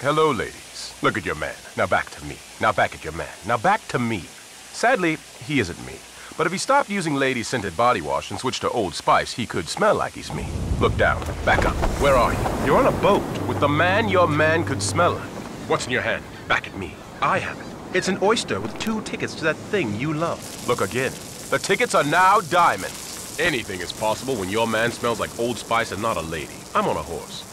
Hello, ladies. Look at your man. Now back to me. Now back at your man. Now back to me. Sadly, he isn't me. But if he stopped using lady scented body wash and switched to Old Spice, he could smell like he's me. Look down. Back up. Where are you? You're on a boat with the man your man could smell like. What's in your hand? Back at me. I have it. It's an oyster with two tickets to that thing you love. Look again. The tickets are now diamonds. Anything is possible when your man smells like Old Spice and not a lady. I'm on a horse.